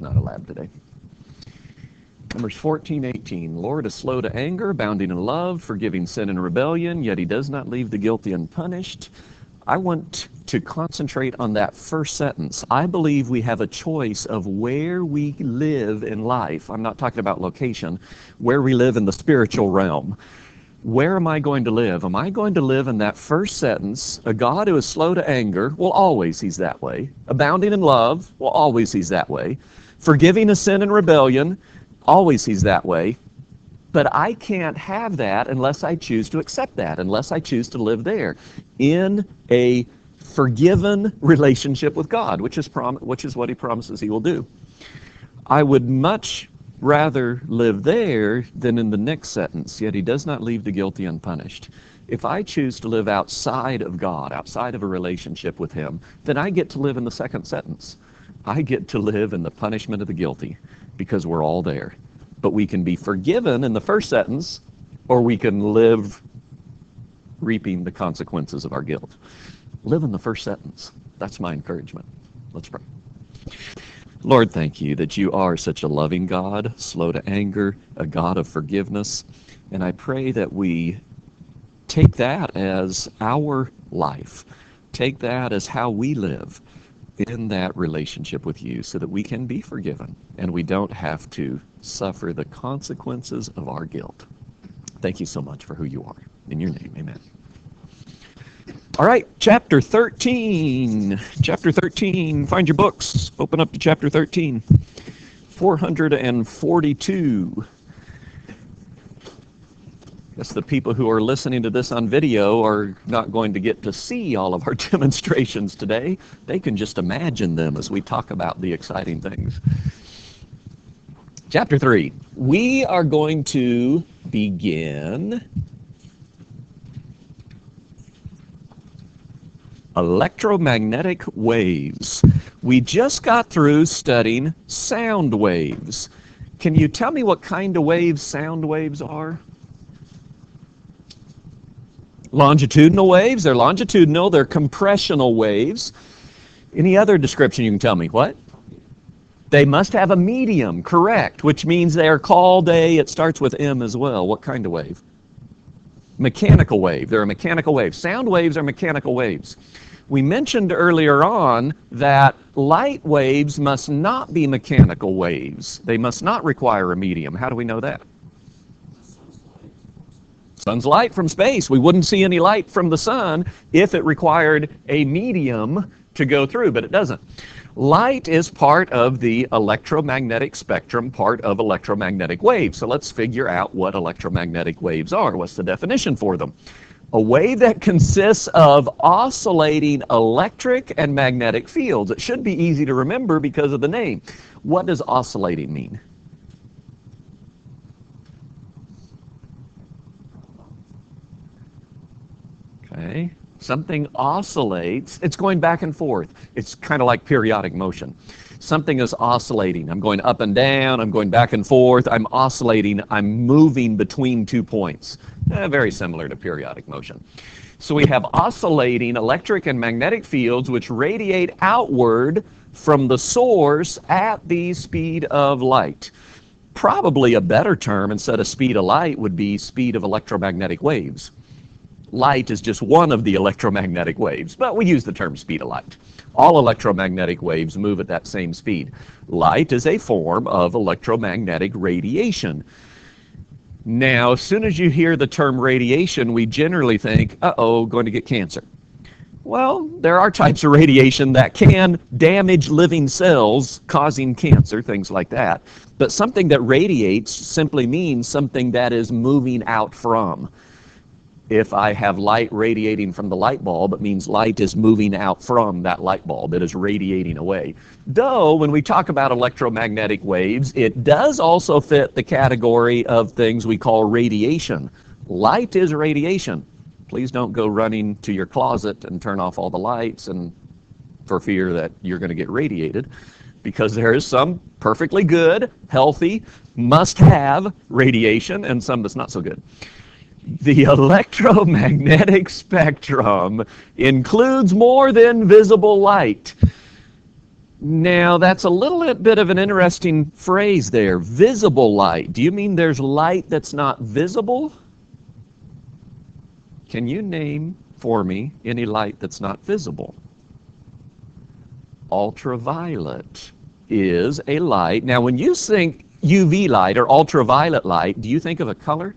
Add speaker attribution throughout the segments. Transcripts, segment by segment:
Speaker 1: not a lab today. Numbers 14, 18. Lord is slow to anger, abounding in love, forgiving sin and rebellion, yet he does not leave the guilty unpunished. I want to concentrate on that first sentence. I believe we have a choice of where we live in life. I'm not talking about location, where we live in the spiritual realm. Where am I going to live? Am I going to live in that first sentence? A God who is slow to anger, well, always he's that way. Abounding in love, well, always he's that way. Forgiving a sin and rebellion, always he's that way. But I can't have that unless I choose to accept that, unless I choose to live there in a forgiven relationship with God, which is, prom- which is what he promises he will do. I would much rather live there than in the next sentence, yet he does not leave the guilty unpunished. If I choose to live outside of God, outside of a relationship with him, then I get to live in the second sentence. I get to live in the punishment of the guilty because we're all there. But we can be forgiven in the first sentence, or we can live reaping the consequences of our guilt. Live in the first sentence. That's my encouragement. Let's pray. Lord, thank you that you are such a loving God, slow to anger, a God of forgiveness. And I pray that we take that as our life, take that as how we live in that relationship with you so that we can be forgiven and we don't have to suffer the consequences of our guilt. Thank you so much for who you are. In your name, amen. All right, chapter 13. Chapter 13. Find your books. Open up to chapter 13. 442. Guess the people who are listening to this on video are not going to get to see all of our demonstrations today. They can just imagine them as we talk about the exciting things. Chapter 3. We are going to begin electromagnetic waves. We just got through studying sound waves. Can you tell me what kind of waves sound waves are? Longitudinal waves, they're longitudinal, they're compressional waves. Any other description you can tell me? What? They must have a medium, correct, which means they are called a, it starts with M as well. What kind of wave? Mechanical wave. They're a mechanical wave. Sound waves are mechanical waves. We mentioned earlier on that light waves must not be mechanical waves. They must not require a medium. How do we know that? Sun's light from space. We wouldn't see any light from the sun if it required a medium to go through, but it doesn't. Light is part of the electromagnetic spectrum, part of electromagnetic waves. So let's figure out what electromagnetic waves are. What's the definition for them? A wave that consists of oscillating electric and magnetic fields. It should be easy to remember because of the name. What does oscillating mean? Okay. Something oscillates. It's going back and forth. It's kind of like periodic motion. Something is oscillating. I'm going up and down. I'm going back and forth. I'm oscillating. I'm moving between two points. Eh, very similar to periodic motion. So we have oscillating electric and magnetic fields which radiate outward from the source at the speed of light. Probably a better term instead of speed of light would be speed of electromagnetic waves. Light is just one of the electromagnetic waves, but we use the term speed of light. All electromagnetic waves move at that same speed. Light is a form of electromagnetic radiation. Now, as soon as you hear the term radiation, we generally think, uh-oh, going to get cancer. Well, there are types of radiation that can damage living cells, causing cancer, things like that. But something that radiates simply means something that is moving out from if I have light radiating from the light bulb, it means light is moving out from that light bulb. It is radiating away. Though, when we talk about electromagnetic waves, it does also fit the category of things we call radiation. Light is radiation. Please don't go running to your closet and turn off all the lights and for fear that you're going to get radiated because there is some perfectly good, healthy, must have radiation and some that's not so good. The electromagnetic spectrum includes more than visible light. Now, that's a little bit of an interesting phrase there. Visible light. Do you mean there's light that's not visible? Can you name for me any light that's not visible? Ultraviolet is a light. Now, when you think UV light or ultraviolet light, do you think of a color?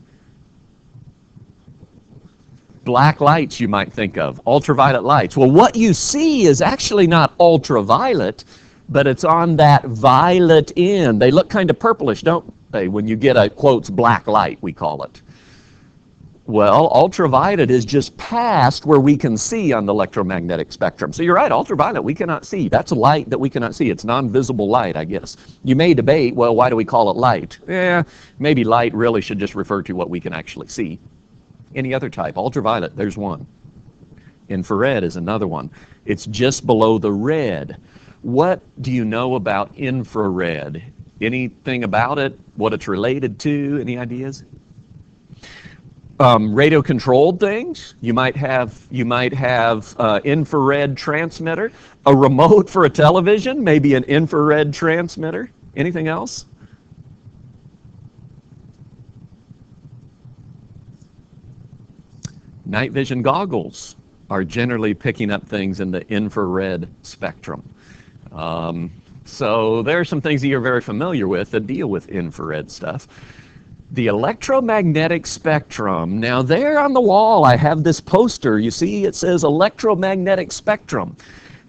Speaker 1: Black lights, you might think of, ultraviolet lights. Well, what you see is actually not ultraviolet, but it's on that violet end. They look kind of purplish, don't they, when you get a, quotes, black light, we call it. Well, ultraviolet is just past where we can see on the electromagnetic spectrum. So you're right, ultraviolet we cannot see. That's a light that we cannot see. It's non-visible light, I guess. You may debate, well, why do we call it light? Yeah, maybe light really should just refer to what we can actually see. Any other type, ultraviolet, there's one. Infrared is another one. It's just below the red. What do you know about infrared? Anything about it? What it's related to? Any ideas? um, radio controlled things. You might have you might have uh, infrared transmitter, a remote for a television, maybe an infrared transmitter. Anything else? Night vision goggles are generally picking up things in the infrared spectrum. Um, so there are some things that you're very familiar with that deal with infrared stuff the electromagnetic spectrum. Now, there on the wall, I have this poster. You see, it says electromagnetic spectrum.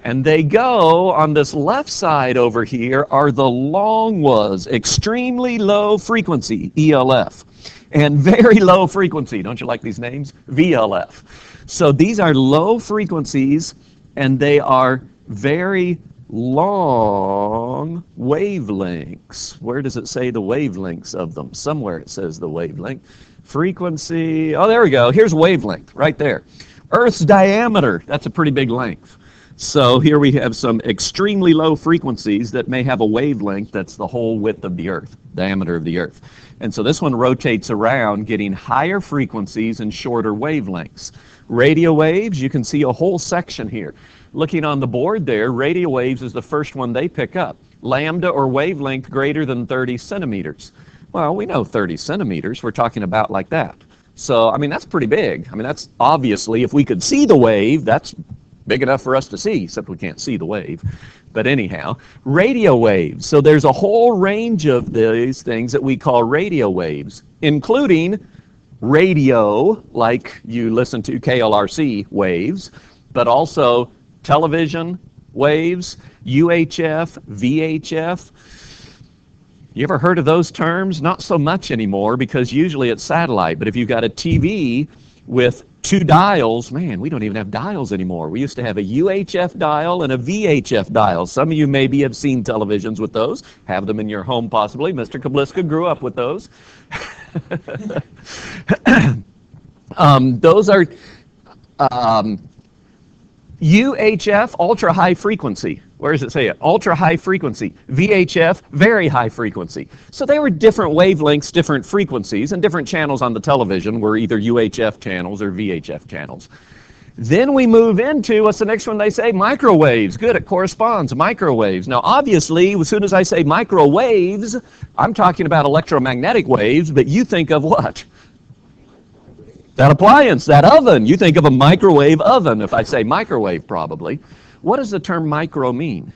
Speaker 1: And they go on this left side over here are the long was, extremely low frequency, ELF, and very low frequency. Don't you like these names? VLF. So these are low frequencies, and they are very long wavelengths. Where does it say the wavelengths of them? Somewhere it says the wavelength. Frequency, oh, there we go. Here's wavelength right there. Earth's diameter, that's a pretty big length. So here we have some extremely low frequencies that may have a wavelength that's the whole width of the Earth, diameter of the Earth. And so this one rotates around getting higher frequencies and shorter wavelengths. Radio waves, you can see a whole section here looking on the board there, radio waves is the first one they pick up. Lambda or wavelength greater than 30 centimeters. Well, we know 30 centimeters. We're talking about like that. So, I mean, that's pretty big. I mean, that's obviously, if we could see the wave, that's big enough for us to see, except we can't see the wave. But anyhow, radio waves. So there's a whole range of these things that we call radio waves, including radio, like you listen to KLRC waves, but also television waves, UHF, VHF. You ever heard of those terms? Not so much anymore because usually it's satellite. But if you've got a TV with two dials, man, we don't even have dials anymore. We used to have a UHF dial and a VHF dial. Some of you maybe have seen televisions with those, have them in your home possibly. Mr. Kabliska grew up with those. um, those are um, UHF, ultra high frequency. Where does it say it? Ultra high frequency. VHF, very high frequency. So they were different wavelengths, different frequencies, and different channels on the television were either UHF channels or VHF channels. Then we move into what's the next one they say? Microwaves. Good, it corresponds. Microwaves. Now, obviously, as soon as I say microwaves, I'm talking about electromagnetic waves, but you think of what? That appliance, that oven, you think of a microwave oven. If I say microwave, probably. What does the term micro mean?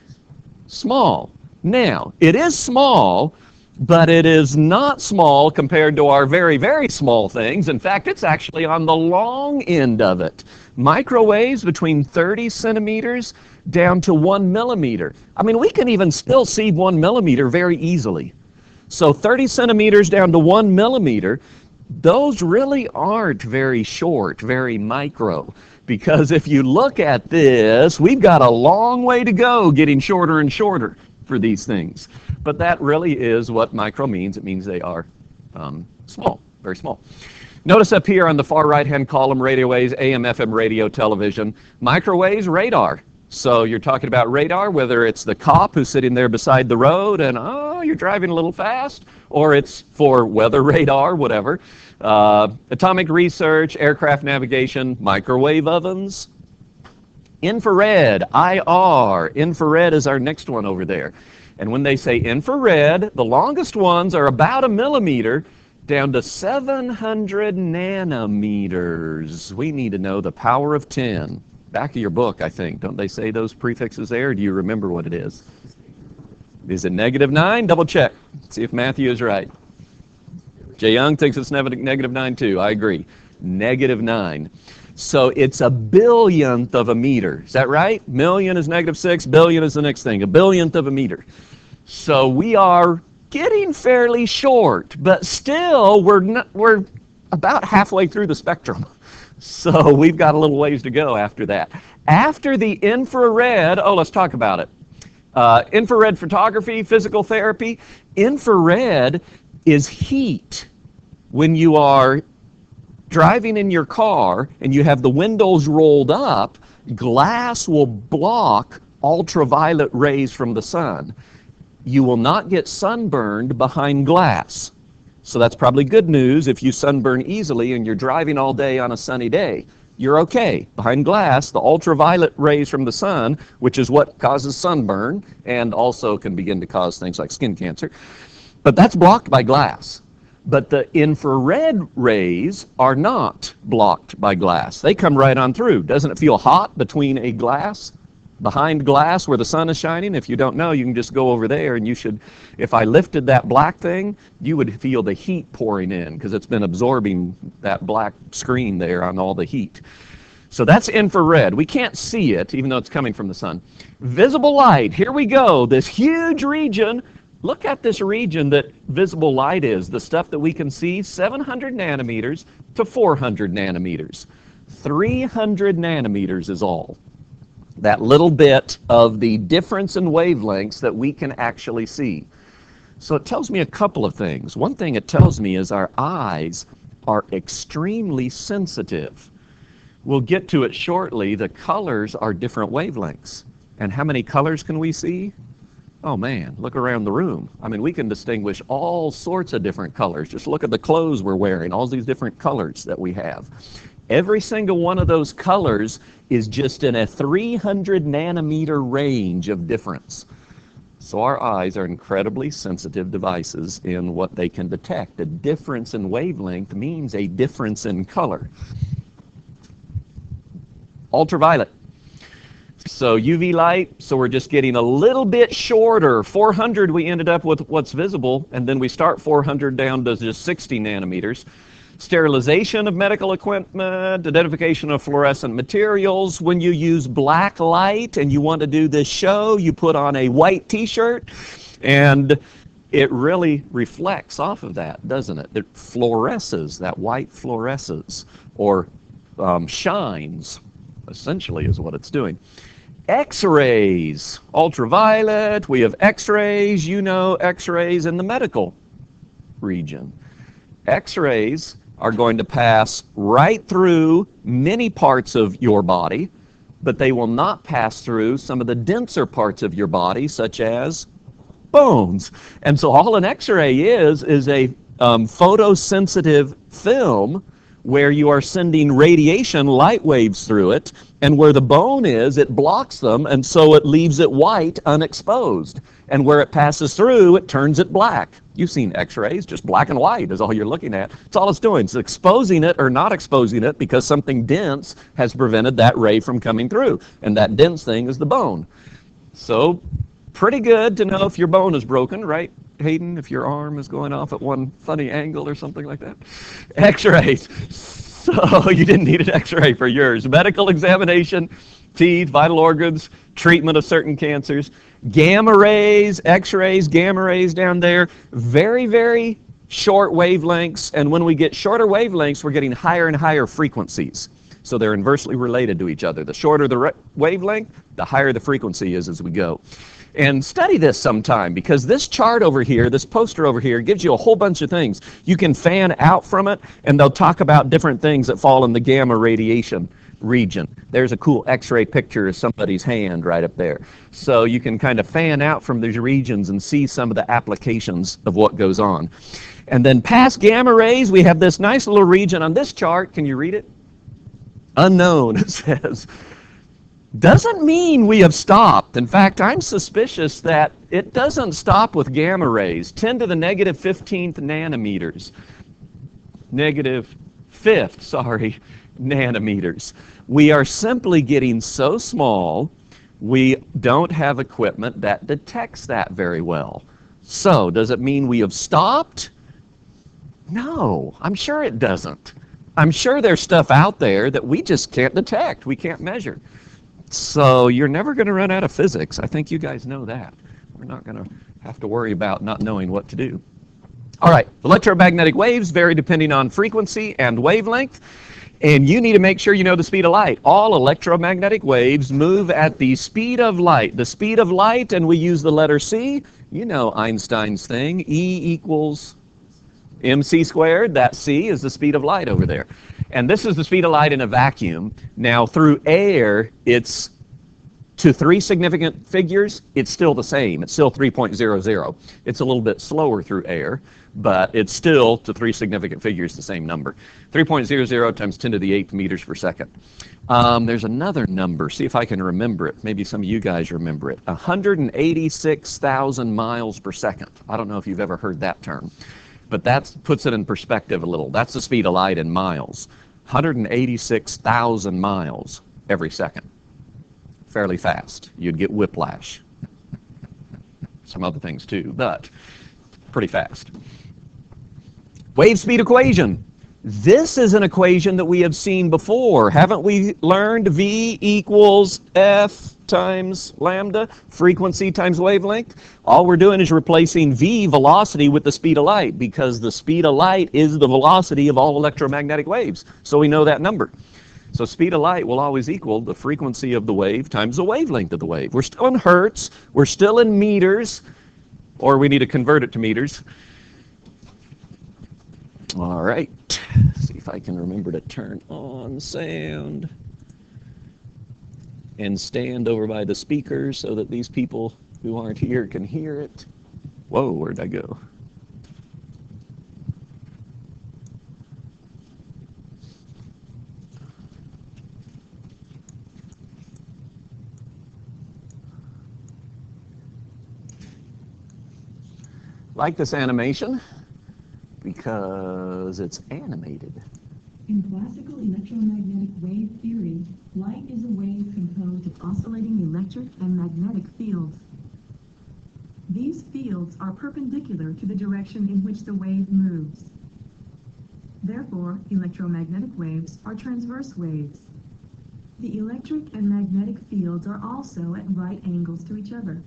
Speaker 1: Small. Now, it is small, but it is not small compared to our very, very small things. In fact, it's actually on the long end of it. Microwaves between 30 centimeters down to one millimeter. I mean, we can even still see one millimeter very easily. So 30 centimeters down to one millimeter, those really aren't very short, very micro. Because if you look at this, we've got a long way to go getting shorter and shorter for these things. But that really is what micro means. It means they are um, small, very small. Notice up here on the far right-hand column, radio waves, AM, FM radio, television. Microwaves, radar. So you're talking about radar, whether it's the cop who's sitting there beside the road and, oh, you're driving a little fast, or it's for weather radar, whatever. Uh, atomic research, aircraft navigation, microwave ovens. Infrared, IR. Infrared is our next one over there. And when they say infrared, the longest ones are about a millimeter down to 700 nanometers. We need to know the power of 10. Back of your book, I think. Don't they say those prefixes there? do you remember what it is? Is it negative 9? Double check. See if Matthew is right. Jay Young thinks it's negative 9 too. I agree. Negative 9. So it's a billionth of a meter. Is that right? Million is negative 6, billion is the next thing. A billionth of a meter. So we are getting fairly short, but still we're not, we're about halfway through the spectrum. So we've got a little ways to go after that. After the infrared, oh, let's talk about it. Uh, infrared photography, physical therapy. Infrared is heat. When you are driving in your car and you have the windows rolled up, glass will block ultraviolet rays from the sun you will not get sunburned behind glass. So that's probably good news if you sunburn easily and you're driving all day on a sunny day. You're okay. Behind glass, the ultraviolet rays from the sun, which is what causes sunburn and also can begin to cause things like skin cancer, but that's blocked by glass. But the infrared rays are not blocked by glass. They come right on through. Doesn't it feel hot between a glass behind glass where the sun is shining. If you don't know, you can just go over there and you should, if I lifted that black thing, you would feel the heat pouring in because it's been absorbing that black screen there on all the heat. So that's infrared. We can't see it, even though it's coming from the sun. Visible light, here we go. This huge region. Look at this region that visible light is, the stuff that we can see, 700 nanometers to 400 nanometers. 300 nanometers is all that little bit of the difference in wavelengths that we can actually see. So it tells me a couple of things. One thing it tells me is our eyes are extremely sensitive. We'll get to it shortly. The colors are different wavelengths. And how many colors can we see? Oh man, look around the room. I mean, we can distinguish all sorts of different colors. Just look at the clothes we're wearing, all these different colors that we have. Every single one of those colors is just in a 300 nanometer range of difference. So our eyes are incredibly sensitive devices in what they can detect. A difference in wavelength means a difference in color. Ultraviolet. So UV light, so we're just getting a little bit shorter. 400 we ended up with what's visible, and then we start 400 down to just 60 nanometers sterilization of medical equipment, identification of fluorescent materials. When you use black light and you want to do this show, you put on a white t-shirt and it really reflects off of that, doesn't it? It fluoresces, that white fluoresces or um, shines, essentially is what it's doing. X-rays, ultraviolet, we have X-rays, you know X-rays in the medical region. X-rays are going to pass right through many parts of your body, but they will not pass through some of the denser parts of your body, such as bones. And so all an X-ray is, is a um, photosensitive film where you are sending radiation, light waves through it, and where the bone is, it blocks them, and so it leaves it white, unexposed. And where it passes through, it turns it black. You've seen x-rays, just black and white is all you're looking at. It's all it's doing. It's exposing it or not exposing it because something dense has prevented that ray from coming through. And that dense thing is the bone. So pretty good to know if your bone is broken, right, Hayden? If your arm is going off at one funny angle or something like that. X-rays. So you didn't need an x-ray for yours. Medical examination, teeth, vital organs, treatment of certain cancers gamma rays, x-rays, gamma rays down there, very, very short wavelengths. And when we get shorter wavelengths, we're getting higher and higher frequencies. So they're inversely related to each other. The shorter the wavelength, the higher the frequency is as we go. And study this sometime because this chart over here, this poster over here, gives you a whole bunch of things. You can fan out from it, and they'll talk about different things that fall in the gamma radiation region. There's a cool x-ray picture of somebody's hand right up there. So you can kind of fan out from these regions and see some of the applications of what goes on. And then past gamma rays, we have this nice little region on this chart. Can you read it? Unknown, it says. Doesn't mean we have stopped. In fact, I'm suspicious that it doesn't stop with gamma rays, 10 to the negative 15th nanometers. Negative fifth, sorry, nanometers. We are simply getting so small, we don't have equipment that detects that very well. So, does it mean we have stopped? No, I'm sure it doesn't. I'm sure there's stuff out there that we just can't detect, we can't measure. So you're never going to run out of physics. I think you guys know that. We're not going to have to worry about not knowing what to do. All right, electromagnetic waves vary depending on frequency and wavelength. And you need to make sure you know the speed of light. All electromagnetic waves move at the speed of light. The speed of light, and we use the letter c. You know Einstein's thing. E equals mc squared. That c is the speed of light over there. And this is the speed of light in a vacuum. Now, through air, it's to three significant figures, it's still the same. It's still 3.00. It's a little bit slower through air, but it's still to three significant figures the same number. 3.00 times 10 to the 8th meters per second. Um, there's another number. See if I can remember it. Maybe some of you guys remember it. 186,000 miles per second. I don't know if you've ever heard that term, but that puts it in perspective a little. That's the speed of light in miles. 186,000 miles every second. Fairly fast. You'd get whiplash. Some other things too, but pretty fast. Wave speed equation. This is an equation that we have seen before. Haven't we learned V equals F times lambda, frequency times wavelength? All we're doing is replacing V, velocity, with the speed of light because the speed of light is the velocity of all electromagnetic waves. So we know that number. So speed of light will always equal the frequency of the wave times the wavelength of the wave. We're still in hertz, we're still in meters, or we need to convert it to meters. All right, see if I can remember to turn on sound and stand over by the speakers so that these people who aren't here can hear it. Whoa, where'd I go? Like this animation because it's animated.
Speaker 2: In classical electromagnetic wave theory, light is a wave composed of oscillating electric and magnetic fields. These fields are perpendicular to the direction in which the wave moves. Therefore, electromagnetic waves are transverse waves. The electric and magnetic fields are also at right angles to each other.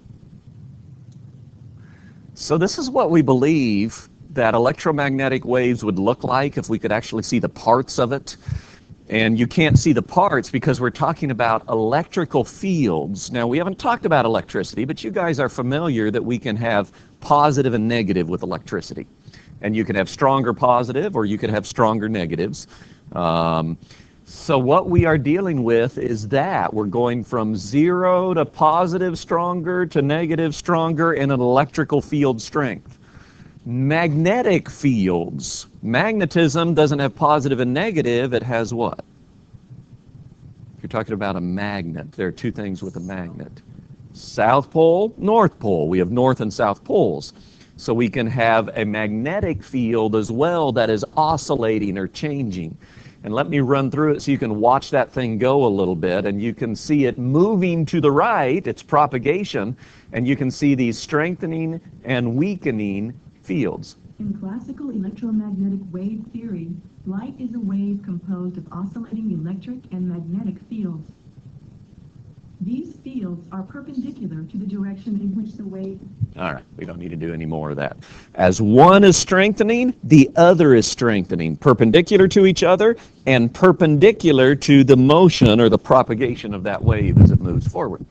Speaker 1: So this is what we believe that electromagnetic waves would look like if we could actually see the parts of it. And you can't see the parts because we're talking about electrical fields. Now, we haven't talked about electricity, but you guys are familiar that we can have positive and negative with electricity. And you can have stronger positive or you could have stronger negatives. Um, so what we are dealing with is that we're going from zero to positive stronger to negative stronger in an electrical field strength. Magnetic fields. Magnetism doesn't have positive and negative, it has what? If you're talking about a magnet, there are two things with a magnet. South pole, north pole. We have north and south poles. So we can have a magnetic field as well that is oscillating or changing. And let me run through it so you can watch that thing go a little bit and you can see it moving to the right, its propagation, and you can see these strengthening and weakening fields.
Speaker 2: In classical electromagnetic wave theory, light is a wave composed of oscillating electric and magnetic fields. These fields are perpendicular to the direction in which the wave
Speaker 1: All right, we don't need to do any more of that. As one is strengthening, the other is strengthening, perpendicular to each other and perpendicular to the motion or the propagation of that wave as it moves forward.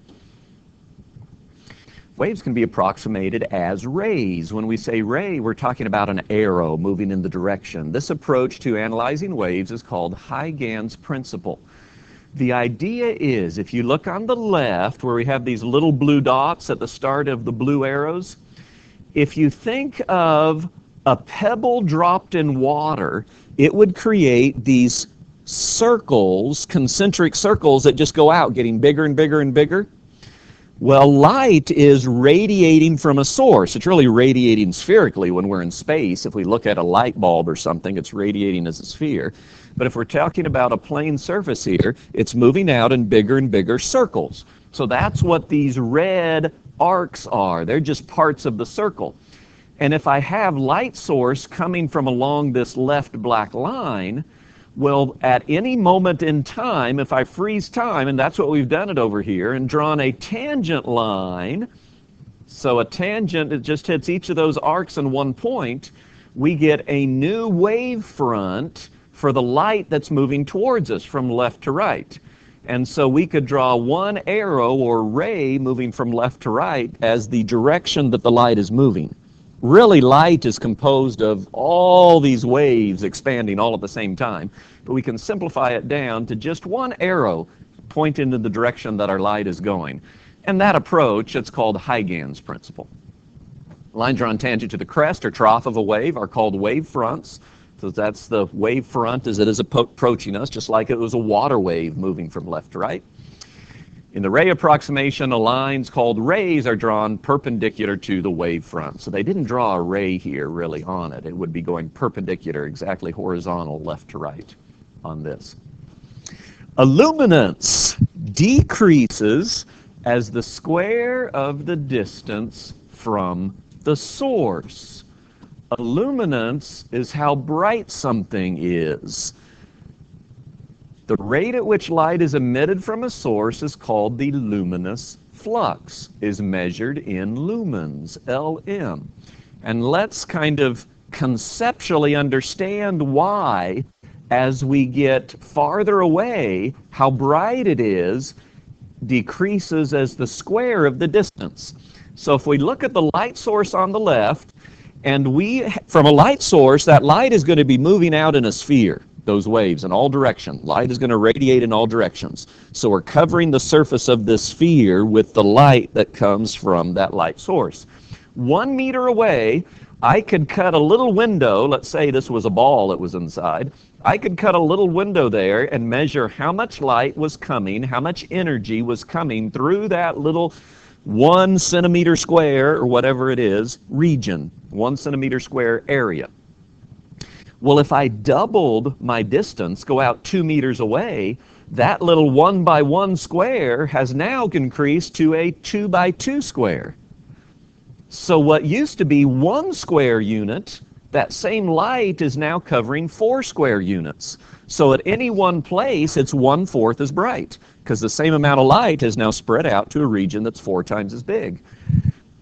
Speaker 1: Waves can be approximated as rays. When we say ray, we're talking about an arrow moving in the direction. This approach to analyzing waves is called Huygens principle. The idea is if you look on the left where we have these little blue dots at the start of the blue arrows, if you think of a pebble dropped in water, it would create these circles, concentric circles that just go out, getting bigger and bigger and bigger. Well, light is radiating from a source. It's really radiating spherically when we're in space. If we look at a light bulb or something, it's radiating as a sphere. But if we're talking about a plane surface here, it's moving out in bigger and bigger circles. So that's what these red arcs are. They're just parts of the circle. And if I have light source coming from along this left black line, well, at any moment in time, if I freeze time, and that's what we've done it over here, and drawn a tangent line, so a tangent, it just hits each of those arcs in one point, we get a new wave front for the light that's moving towards us from left to right. And so we could draw one arrow or ray moving from left to right as the direction that the light is moving really light is composed of all these waves expanding all at the same time, but we can simplify it down to just one arrow pointing in the direction that our light is going. And that approach, it's called Huygens principle. Lines drawn tangent to the crest or trough of a wave are called wave fronts. So that's the wave front as it is approaching us, just like it was a water wave moving from left to right. In the ray approximation, the lines called rays are drawn perpendicular to the wave front. So they didn't draw a ray here really on it. It would be going perpendicular, exactly horizontal, left to right on this. Illuminance decreases as the square of the distance from the source. Illuminance is how bright something is. The rate at which light is emitted from a source is called the luminous flux, is measured in lumens, LM. And let's kind of conceptually understand why, as we get farther away, how bright it is decreases as the square of the distance. So if we look at the light source on the left, and we, from a light source, that light is going to be moving out in a sphere those waves in all directions. Light is going to radiate in all directions. So we're covering the surface of this sphere with the light that comes from that light source. One meter away, I could cut a little window. Let's say this was a ball that was inside. I could cut a little window there and measure how much light was coming, how much energy was coming through that little one centimeter square or whatever it is region, one centimeter square area. Well, if I doubled my distance, go out two meters away, that little one by one square has now increased to a two by two square. So what used to be one square unit, that same light is now covering four square units. So at any one place, it's one fourth as bright because the same amount of light is now spread out to a region that's four times as big.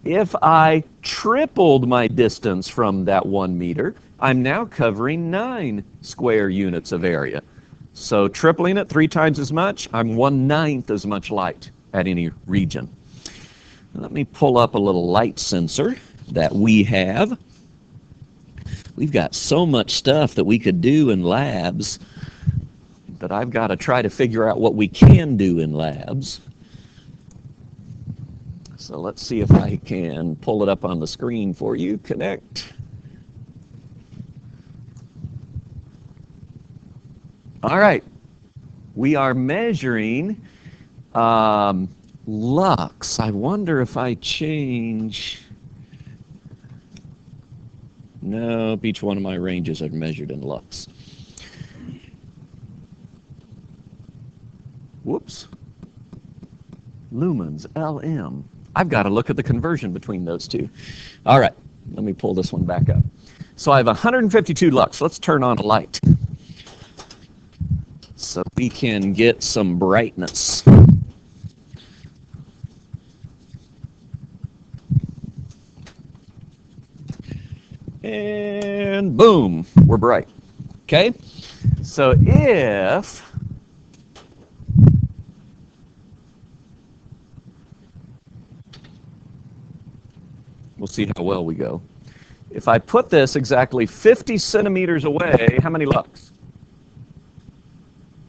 Speaker 1: If I tripled my distance from that one meter, I'm now covering nine square units of area. So tripling it three times as much, I'm one ninth as much light at any region. Let me pull up a little light sensor that we have. We've got so much stuff that we could do in labs that I've got to try to figure out what we can do in labs. So let's see if I can pull it up on the screen for you. Connect. All right. We are measuring um, lux. I wonder if I change. No, each one of my ranges are measured in lux. Whoops. Lumens, LM. I've got to look at the conversion between those two. All right, let me pull this one back up. So I have 152 lux. Let's turn on a light so we can get some brightness. And boom, we're bright. Okay? So if we'll see how well we go. If I put this exactly 50 centimeters away, how many lux?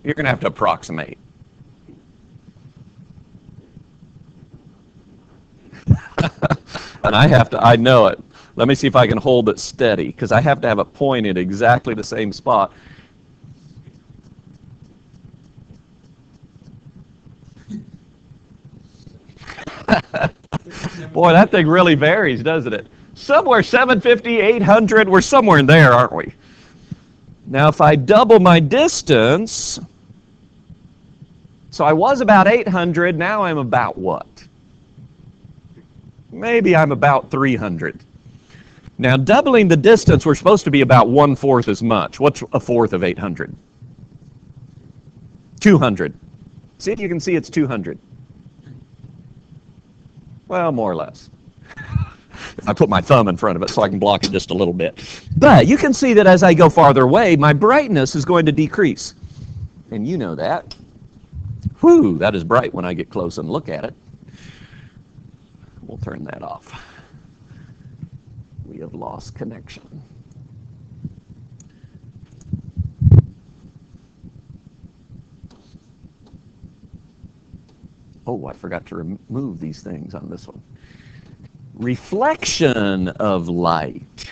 Speaker 1: you're going to have to approximate. and I have to, I know it. Let me see if I can hold it steady because I have to have it pointed exactly the same spot. Boy, that thing really varies, doesn't it? Somewhere 750, 800, we're somewhere in there, aren't we? Now, if I double my distance, so I was about 800, now I'm about what? Maybe I'm about 300. Now, doubling the distance, we're supposed to be about one fourth as much. What's a fourth of 800? 200. See if you can see it's 200. Well, more or less. I put my thumb in front of it so I can block it just a little bit. But you can see that as I go farther away, my brightness is going to decrease. And you know that. Whew, that is bright when I get close and look at it. We'll turn that off. We have lost connection. Oh, I forgot to remove these things on this one. Reflection of light.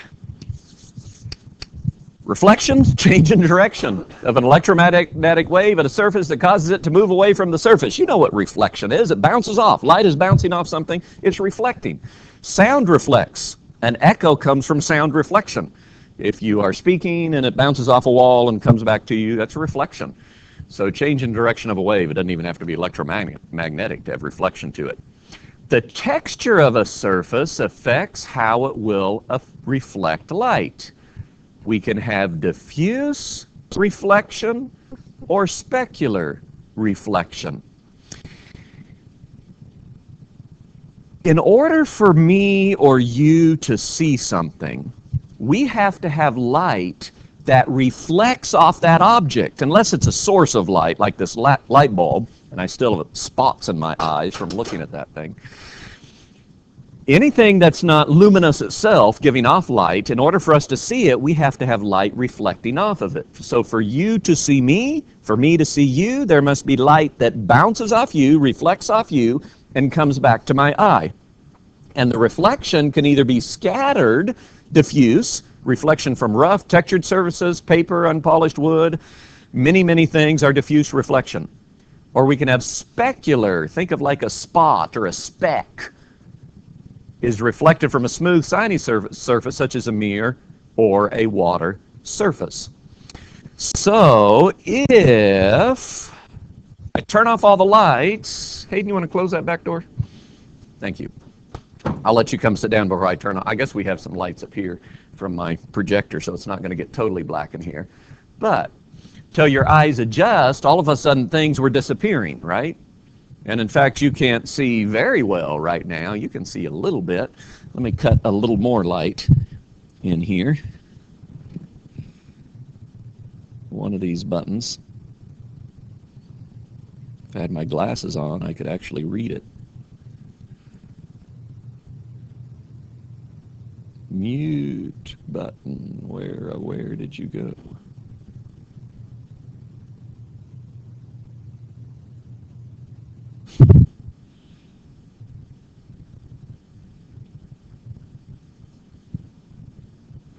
Speaker 1: Reflection, change in direction of an electromagnetic wave at a surface that causes it to move away from the surface. You know what reflection is. It bounces off. Light is bouncing off something. It's reflecting. Sound reflects. An echo comes from sound reflection. If you are speaking and it bounces off a wall and comes back to you, that's a reflection. So change in direction of a wave, it doesn't even have to be electromagnetic to have reflection to it. The texture of a surface affects how it will uh, reflect light. We can have diffuse reflection or specular reflection. In order for me or you to see something, we have to have light that reflects off that object, unless it's a source of light, like this light bulb, and I still have spots in my eyes from looking at that thing. Anything that's not luminous itself, giving off light, in order for us to see it, we have to have light reflecting off of it. So for you to see me, for me to see you, there must be light that bounces off you, reflects off you, and comes back to my eye. And the reflection can either be scattered, diffuse, reflection from rough, textured surfaces, paper, unpolished wood, many, many things are diffuse reflection. Or we can have specular, think of like a spot or a speck, is reflected from a smooth, shiny surface, surface such as a mirror or a water surface. So if I turn off all the lights, Hayden, you want to close that back door? Thank you. I'll let you come sit down before I turn on. I guess we have some lights up here from my projector, so it's not going to get totally black in here. But till your eyes adjust, all of a sudden things were disappearing, right? And in fact, you can't see very well right now. You can see a little bit. Let me cut a little more light in here. One of these buttons. If I had my glasses on, I could actually read it. Mute button. Where, uh, where did you go?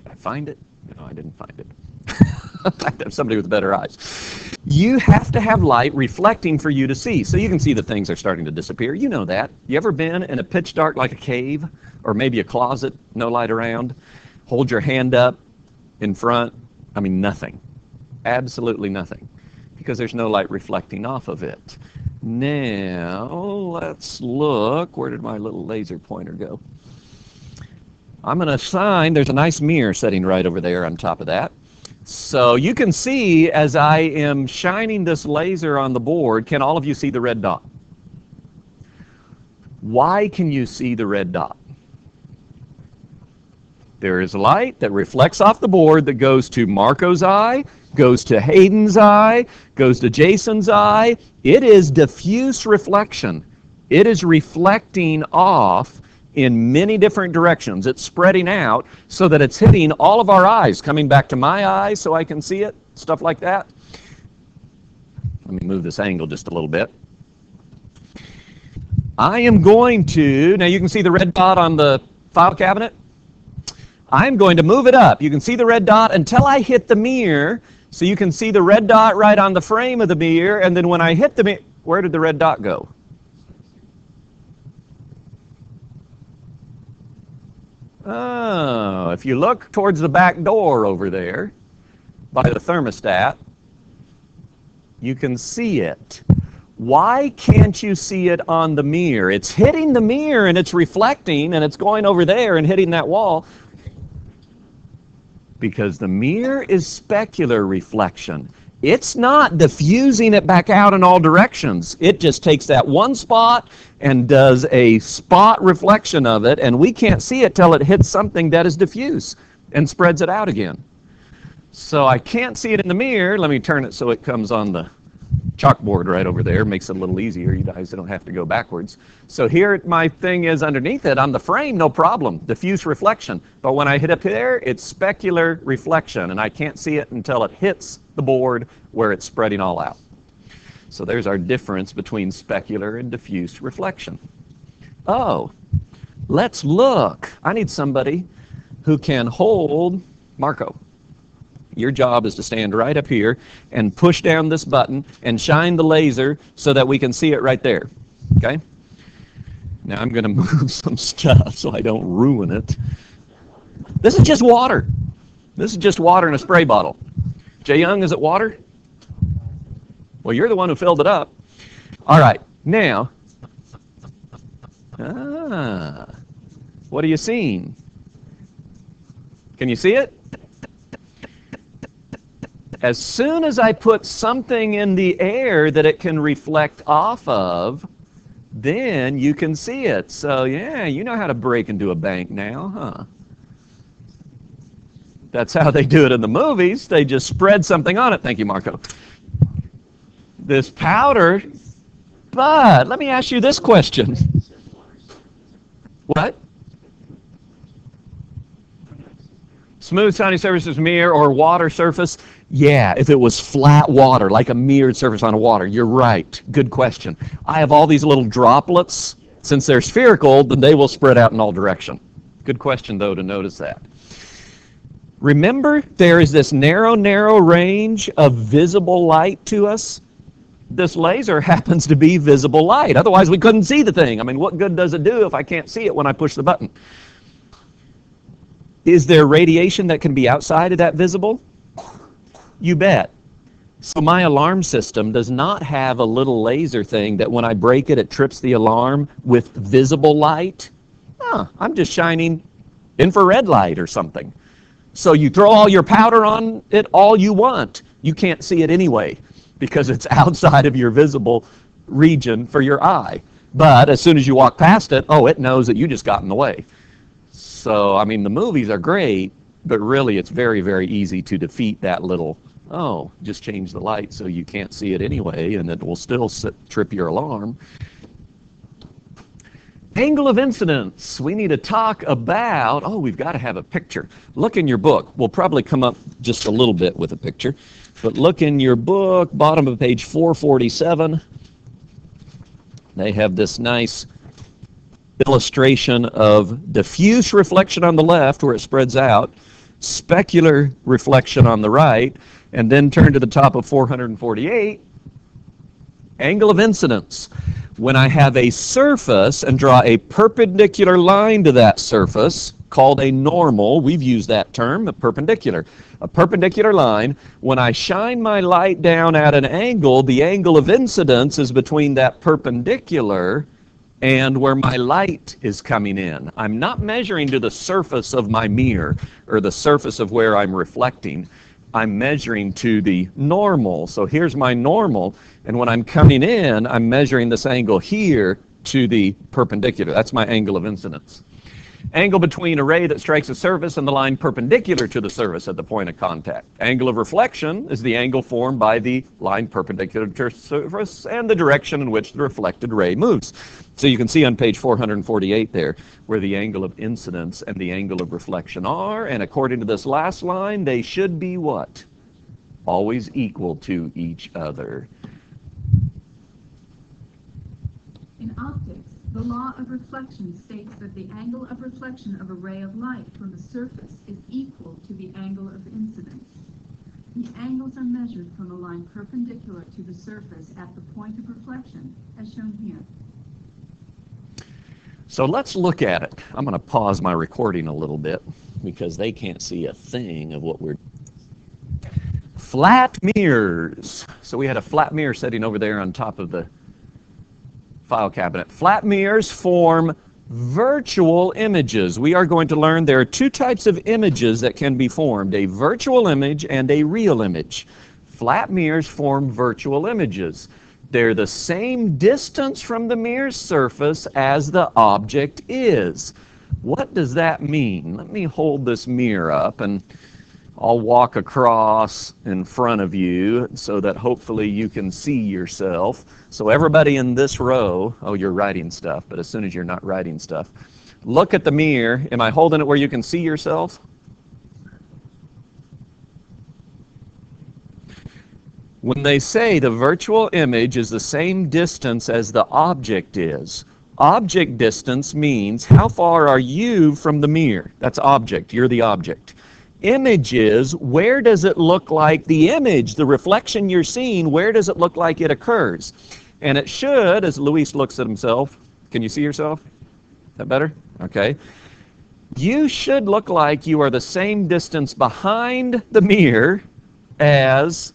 Speaker 1: I find it? No, I didn't find it. I have somebody with better eyes. You have to have light reflecting for you to see. So you can see that things are starting to disappear. You know that. You ever been in a pitch dark like a cave or maybe a closet, no light around? Hold your hand up in front. I mean, nothing. Absolutely nothing. Because there's no light reflecting off of it. Now, let's look. Where did my little laser pointer go? I'm going to assign, there's a nice mirror setting right over there on top of that. So you can see as I am shining this laser on the board, can all of you see the red dot? Why can you see the red dot? There is light that reflects off the board that goes to Marco's eye, goes to Hayden's eye, goes to Jason's eye. It is diffuse reflection. It is reflecting off in many different directions. It's spreading out so that it's hitting all of our eyes, coming back to my eyes so I can see it, stuff like that. Let me move this angle just a little bit. I am going to, now you can see the red dot on the file cabinet. I'm going to move it up. You can see the red dot until I hit the mirror. So you can see the red dot right on the frame of the mirror. And then when I hit the mirror, where did the red dot go? Oh, if you look towards the back door over there by the thermostat, you can see it. Why can't you see it on the mirror? It's hitting the mirror and it's reflecting and it's going over there and hitting that wall. Because the mirror is specular reflection. It's not diffusing it back out in all directions. It just takes that one spot and does a spot reflection of it, and we can't see it till it hits something that is diffuse and spreads it out again. So I can't see it in the mirror. Let me turn it so it comes on the chalkboard right over there. Makes it a little easier. You guys don't have to go backwards. So here my thing is underneath it on the frame, no problem. Diffuse reflection. But when I hit up there, it's specular reflection, and I can't see it until it hits the board where it's spreading all out. So there's our difference between specular and diffuse reflection. Oh, let's look. I need somebody who can hold Marco. Your job is to stand right up here and push down this button and shine the laser so that we can see it right there. Okay? Now I'm going to move some stuff so I don't ruin it. This is just water. This is just water in a spray bottle. Jay Young, is it water? Well, you're the one who filled it up. All right. Now, ah, what are you seeing? Can you see it? As soon as I put something in the air that it can reflect off of, then you can see it. So, yeah, you know how to break into a bank now, huh? That's how they do it in the movies. They just spread something on it. Thank you, Marco. This powder. But let me ask you this question. What? Smooth sounding surfaces, mirror, or water surface? Yeah, if it was flat water, like a mirrored surface on a water, you're right. Good question. I have all these little droplets. Since they're spherical, then they will spread out in all direction. Good question, though, to notice that. Remember, there is this narrow, narrow range of visible light to us. This laser happens to be visible light. Otherwise, we couldn't see the thing. I mean, what good does it do if I can't see it when I push the button? Is there radiation that can be outside of that visible? You bet. So my alarm system does not have a little laser thing that when I break it, it trips the alarm with visible light. Huh, I'm just shining infrared light or something. So you throw all your powder on it all you want. You can't see it anyway because it's outside of your visible region for your eye. But as soon as you walk past it, oh, it knows that you just got in the way. So, I mean, the movies are great, but really it's very, very easy to defeat that little, oh, just change the light so you can't see it anyway, and it will still sit, trip your alarm. Angle of incidence. We need to talk about, oh, we've got to have a picture. Look in your book. We'll probably come up just a little bit with a picture. But look in your book, bottom of page 447. They have this nice illustration of diffuse reflection on the left where it spreads out, specular reflection on the right, and then turn to the top of 448, angle of incidence. When I have a surface and draw a perpendicular line to that surface, called a normal, we've used that term, a perpendicular. A perpendicular line, when I shine my light down at an angle, the angle of incidence is between that perpendicular and where my light is coming in. I'm not measuring to the surface of my mirror or the surface of where I'm reflecting. I'm measuring to the normal. So here's my normal, and when I'm coming in, I'm measuring this angle here to the perpendicular. That's my angle of incidence. Angle between a ray that strikes a surface and the line perpendicular to the surface at the point of contact. Angle of reflection is the angle formed by the line perpendicular to the surface and the direction in which the reflected ray moves. So you can see on page 448 there where the angle of incidence and the angle of reflection are, and according to this last line, they should be what? Always equal to each other.
Speaker 3: In optics, the law of reflection states that the angle of reflection of a ray of light from a surface is equal to the angle of incidence. The angles are measured from a line perpendicular to the surface at the point of reflection, as shown here.
Speaker 1: So let's look at it. I'm going to pause my recording a little bit because they can't see a thing of what we're flat mirrors. So we had a flat mirror sitting over there on top of the file cabinet. Flat mirrors form virtual images. We are going to learn there are two types of images that can be formed, a virtual image and a real image. Flat mirrors form virtual images. They're the same distance from the mirror's surface as the object is. What does that mean? Let me hold this mirror up and I'll walk across in front of you so that hopefully you can see yourself. So everybody in this row, oh, you're writing stuff, but as soon as you're not writing stuff, look at the mirror. Am I holding it where you can see yourself? When they say the virtual image is the same distance as the object is, object distance means how far are you from the mirror? That's object. You're the object image is, where does it look like the image, the reflection you're seeing, where does it look like it occurs? And it should, as Luis looks at himself, can you see yourself? Is that better? Okay. You should look like you are the same distance behind the mirror as,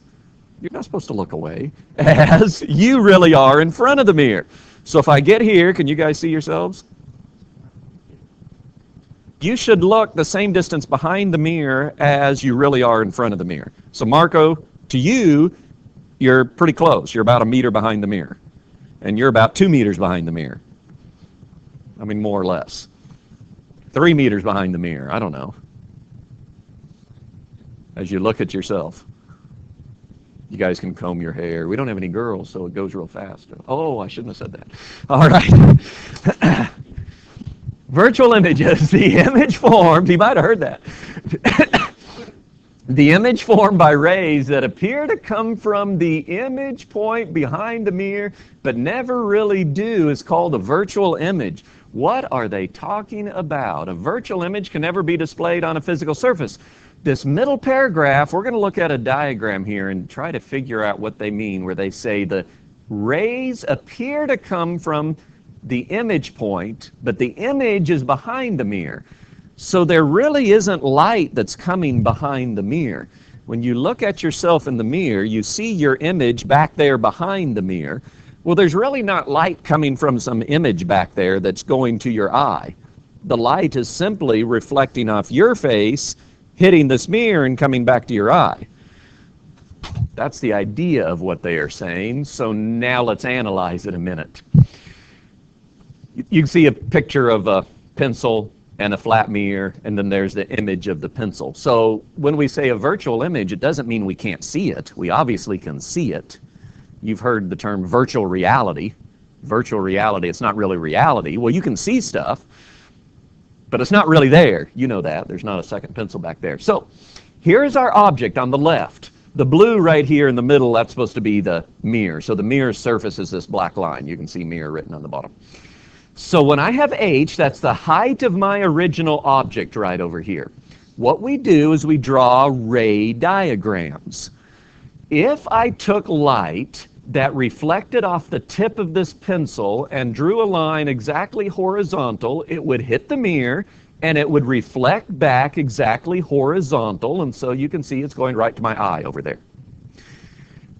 Speaker 1: you're not supposed to look away, as you really are in front of the mirror. So if I get here, can you guys see yourselves? You should look the same distance behind the mirror as you really are in front of the mirror. So Marco, to you, you're pretty close. You're about a meter behind the mirror. And you're about two meters behind the mirror. I mean, more or less. Three meters behind the mirror. I don't know. As you look at yourself. You guys can comb your hair. We don't have any girls, so it goes real fast. Oh, I shouldn't have said that. All right. Virtual images, the image formed, you might have heard that. the image formed by rays that appear to come from the image point behind the mirror, but never really do, is called a virtual image. What are they talking about? A virtual image can never be displayed on a physical surface. This middle paragraph, we're going to look at a diagram here and try to figure out what they mean, where they say the rays appear to come from the image point, but the image is behind the mirror. So there really isn't light that's coming behind the mirror. When you look at yourself in the mirror, you see your image back there behind the mirror. Well, there's really not light coming from some image back there that's going to your eye. The light is simply reflecting off your face, hitting this mirror, and coming back to your eye. That's the idea of what they are saying. So now let's analyze it a minute you can see a picture of a pencil and a flat mirror, and then there's the image of the pencil. So when we say a virtual image, it doesn't mean we can't see it. We obviously can see it. You've heard the term virtual reality. Virtual reality, it's not really reality. Well, you can see stuff, but it's not really there. You know that. There's not a second pencil back there. So here's our object on the left. The blue right here in the middle, that's supposed to be the mirror. So the mirror surface is this black line. You can see mirror written on the bottom. So when I have h, that's the height of my original object right over here. What we do is we draw ray diagrams. If I took light that reflected off the tip of this pencil and drew a line exactly horizontal, it would hit the mirror and it would reflect back exactly horizontal. And so you can see it's going right to my eye over there.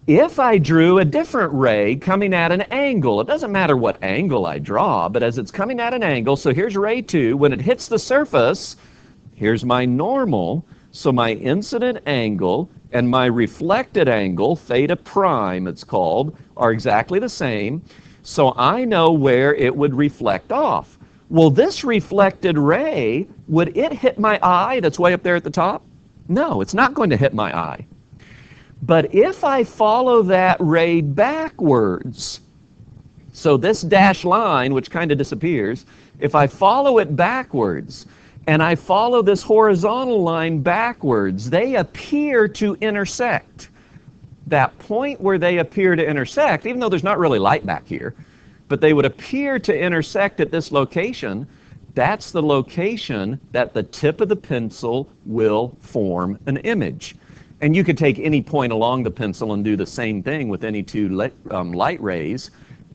Speaker 1: If I drew a different ray coming at an angle, it doesn't matter what angle I draw, but as it's coming at an angle, so here's ray 2, when it hits the surface, here's my normal, so my incident angle and my reflected angle, theta prime it's called, are exactly the same, so I know where it would reflect off. Well, this reflected ray, would it hit my eye that's way up there at the top? No, it's not going to hit my eye. But if I follow that ray backwards, so this dashed line, which kind of disappears, if I follow it backwards, and I follow this horizontal line backwards, they appear to intersect. That point where they appear to intersect, even though there's not really light back here, but they would appear to intersect at this location, that's the location that the tip of the pencil will form an image. And you could take any point along the pencil and do the same thing with any two light, um, light rays.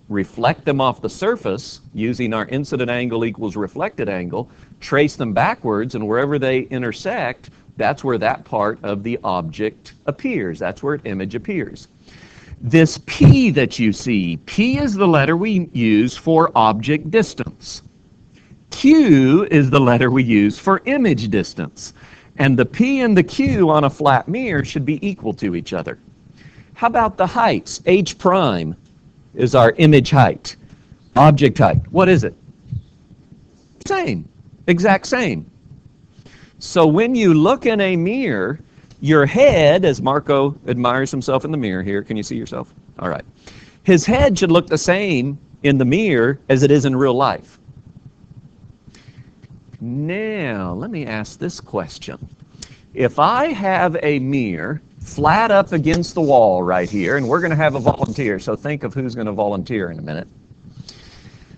Speaker 1: reflect them off the surface using our incident angle equals reflected angle, trace them backwards, and wherever they intersect, that's where that part of the object appears. That's where an image appears. This P that you see, P is the letter we use for object distance. Q is the letter we use for image distance. And the P and the Q on a flat mirror should be equal to each other. How about the heights? H prime is our image height. Object height. What is it? Same. Exact same. So when you look in a mirror, your head, as Marco admires himself in the mirror here, can you see yourself? All right. His head should look the same in the mirror as it is in real life. Now, let me ask this question. If I have a mirror flat up against the wall right here, and we're going to have a volunteer, so think of who's going to volunteer in a minute.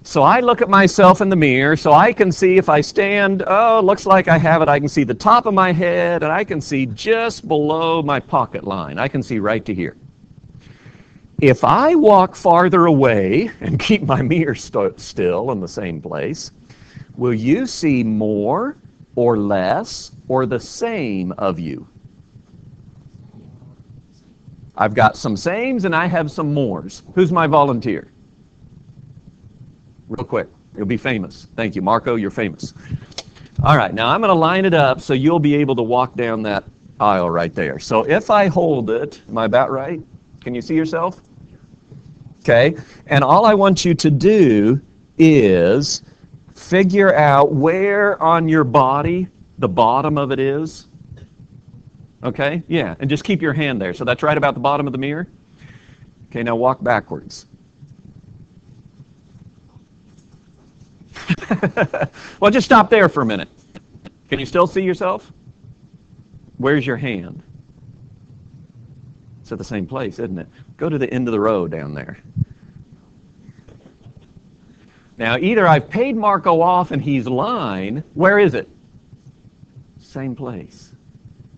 Speaker 1: So I look at myself in the mirror so I can see if I stand, oh, looks like I have it. I can see the top of my head and I can see just below my pocket line. I can see right to here. If I walk farther away and keep my mirror st- still in the same place, will you see more or less or the same of you? I've got some sames and I have some mores. Who's my volunteer? real quick. You'll be famous. Thank you, Marco. You're famous. All right, now I'm going to line it up so you'll be able to walk down that aisle right there. So if I hold it, am I about right? Can you see yourself? Okay, and all I want you to do is figure out where on your body the bottom of it is. Okay, yeah, and just keep your hand there. So that's right about the bottom of the mirror. Okay, now walk backwards. well, just stop there for a minute. Can you still see yourself? Where's your hand? It's at the same place, isn't it? Go to the end of the row down there. Now, either I've paid Marco off and he's lying. Where is it? Same place.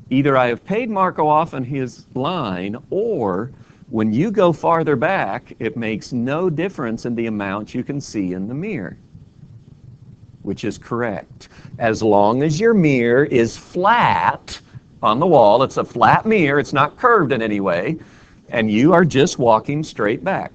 Speaker 1: Either I have paid Marco off and he's lying, or when you go farther back, it makes no difference in the amount you can see in the mirror which is correct. As long as your mirror is flat on the wall, it's a flat mirror, it's not curved in any way, and you are just walking straight back.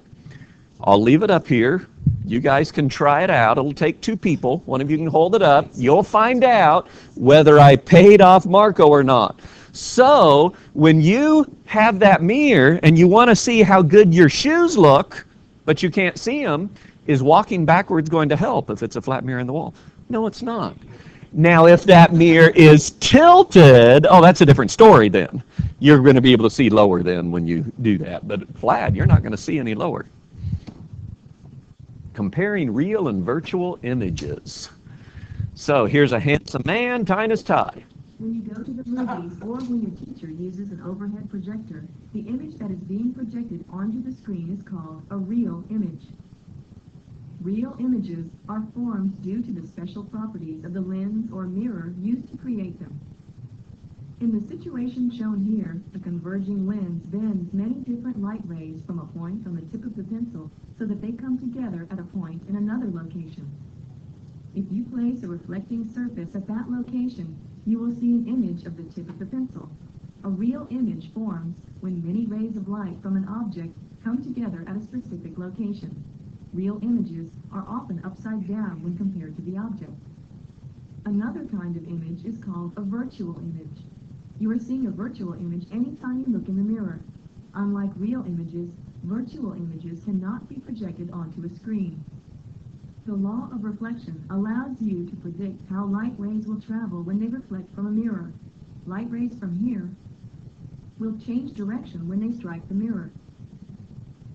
Speaker 1: I'll leave it up here. You guys can try it out. It'll take two people. One of you can hold it up. You'll find out whether I paid off Marco or not. So, when you have that mirror and you want to see how good your shoes look, but you can't see them, is walking backwards going to help if it's a flat mirror in the wall? No, it's not. Now, if that mirror is tilted, oh, that's a different story then. You're going to be able to see lower then when you do that. But flat, you're not going to see any lower. Comparing real and virtual images. So here's a handsome man tying his tie.
Speaker 2: When you go to the movies or when your teacher uses an overhead projector, the image that is being projected onto the screen is called a real image. Real images are formed due to the special properties of the lens or mirror used to create them. In the situation shown here, the converging lens bends many different light rays from a point on the tip of the pencil so that they come together at a point in another location. If you place a reflecting surface at that location, you will see an image of the tip of the pencil. A real image forms when many rays of light from an object come together at a specific location. Real images are often upside down when compared to the object. Another kind of image is called a virtual image. You are seeing a virtual image anytime you look in the mirror. Unlike real images, virtual images cannot be projected onto a screen. The law of reflection allows you to predict how light rays will travel when they reflect from a mirror. Light rays from here will change direction when they strike the mirror.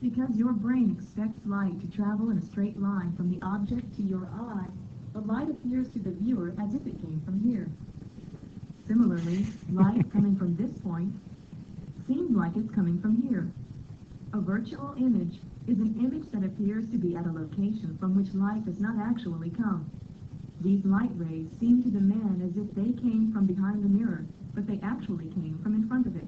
Speaker 2: Because your brain expects light to travel in a straight line from the object to your eye, the light appears to the viewer as if it came from here. Similarly, light coming from this point seems like it's coming from here. A virtual image is an image that appears to be at a location from which light does not actually come. These light rays seem to the man as if they came from behind the mirror, but they actually came from in front of it.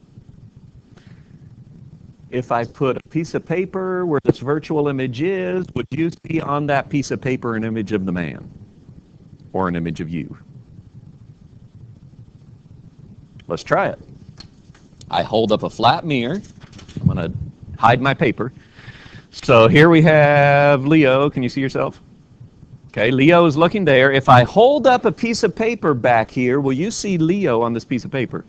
Speaker 1: if I put a piece of paper where this virtual image is, would you see on that piece of paper an image of the man or an image of you? Let's try it. I hold up a flat mirror. I'm going to hide my paper. So here we have Leo. Can you see yourself? Okay, Leo is looking there. If I hold up a piece of paper back here, will you see Leo on this piece of paper?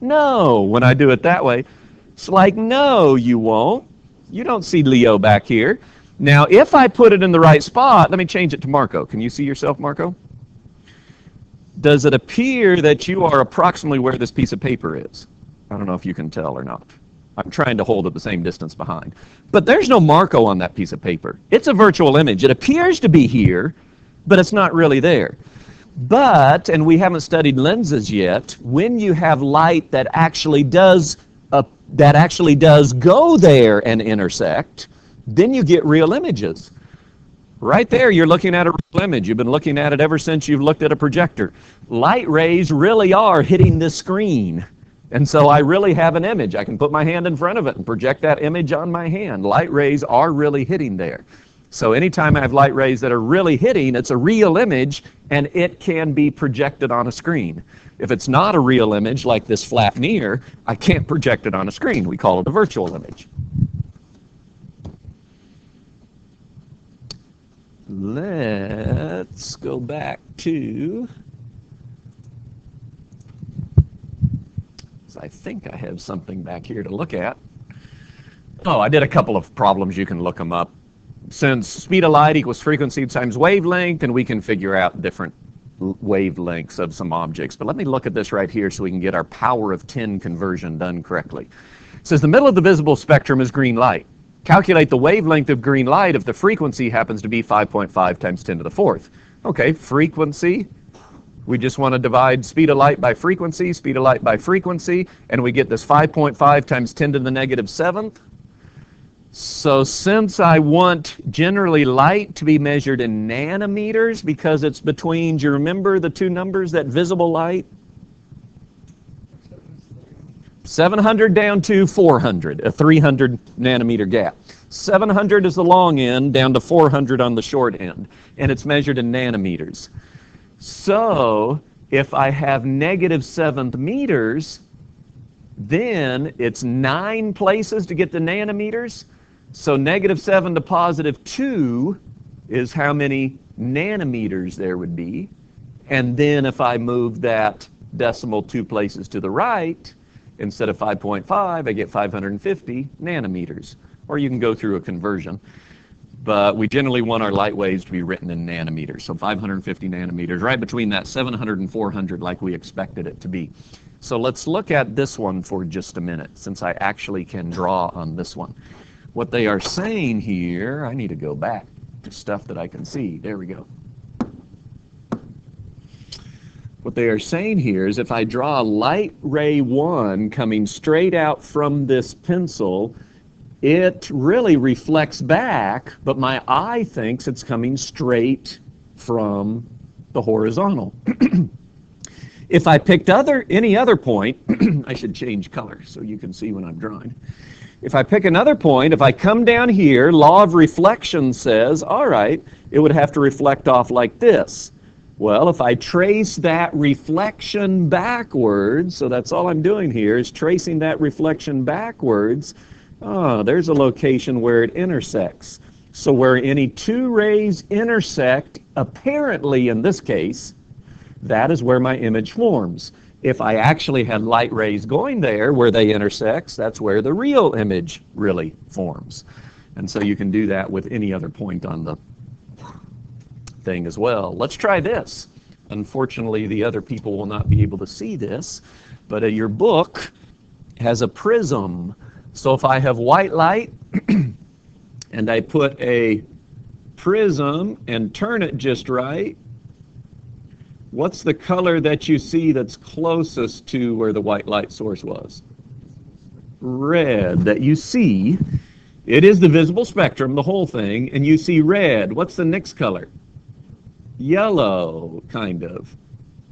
Speaker 1: No, when I do it that way. It's like, no, you won't. You don't see Leo back here. Now, if I put it in the right spot, let me change it to Marco. Can you see yourself, Marco? Does it appear that you are approximately where this piece of paper is? I don't know if you can tell or not. I'm trying to hold it the same distance behind. But there's no Marco on that piece of paper. It's a virtual image. It appears to be here, but it's not really there. But, and we haven't studied lenses yet, when you have light that actually does uh, that actually does go there and intersect, then you get real images. Right there, you're looking at a real image. You've been looking at it ever since you've looked at a projector. Light rays really are hitting the screen. And so I really have an image. I can put my hand in front of it and project that image on my hand. Light rays are really hitting there. So anytime I have light rays that are really hitting, it's a real image and it can be projected on a screen. If it's not a real image like this flat mirror, I can't project it on a screen. We call it a virtual image. Let's go back to I think I have something back here to look at. Oh, I did a couple of problems. You can look them up. Since speed of light equals frequency times wavelength, and we can figure out different wavelengths of some objects. But let me look at this right here so we can get our power of 10 conversion done correctly. It says the middle of the visible spectrum is green light. Calculate the wavelength of green light if the frequency happens to be 5.5 times 10 to the fourth. Okay, frequency we just want to divide speed of light by frequency, speed of light by frequency, and we get this 5.5 times 10 to the 7th. So since I want generally light to be measured in nanometers because it's between, do you remember the two numbers, that visible light? 700 down to 400, a 300 nanometer gap. 700 is the long end, down to 400 on the short end, and it's measured in nanometers. So if I have negative seventh meters, then it's nine places to get the nanometers. So negative 7 to positive 2 is how many nanometers there would be. And then if I move that decimal two places to the right, instead of 5.5, I get 550 nanometers. Or you can go through a conversion but we generally want our light waves to be written in nanometers. So 550 nanometers, right between that 700 and 400 like we expected it to be. So let's look at this one for just a minute since I actually can draw on this one. What they are saying here, I need to go back to stuff that I can see. There we go. What they are saying here is if I draw light ray 1 coming straight out from this pencil, it really reflects back, but my eye thinks it's coming straight from the horizontal. if I picked other any other point, I should change color so you can see when I'm drawing. If I pick another point, if I come down here, law of reflection says, all right, it would have to reflect off like this. Well, if I trace that reflection backwards, so that's all I'm doing here is tracing that reflection backwards, Ah, there's a location where it intersects. So where any two rays intersect, apparently in this case, that is where my image forms. If I actually had light rays going there where they intersect, that's where the real image really forms. And so you can do that with any other point on the thing as well. Let's try this. Unfortunately, the other people will not be able to see this, but uh, your book has a prism so if I have white light and I put a prism and turn it just right, what's the color that you see that's closest to where the white light source was? Red that you see. It is the visible spectrum, the whole thing, and you see red. What's the next color? Yellow, kind of.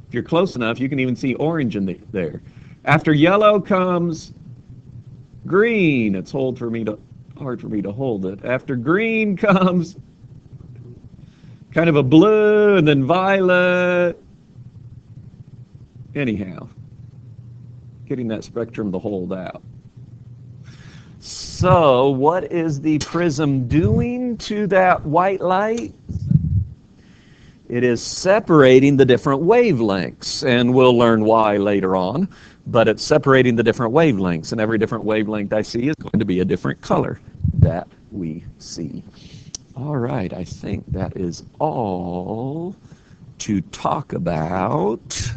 Speaker 1: If you're close enough, you can even see orange in the, there. After yellow comes green. It's hold for me to hard for me to hold it. After green comes kind of a blue and then violet. Anyhow, getting that spectrum to hold out. So, what is the prism doing to that white light? It is separating the different wavelengths, and we'll learn why later on. But it's separating the different wavelengths, and every different wavelength I see is going to be a different color that we see. All right, I think that is all to talk about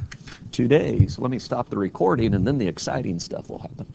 Speaker 1: today. So let me stop the recording, and then the exciting stuff will happen.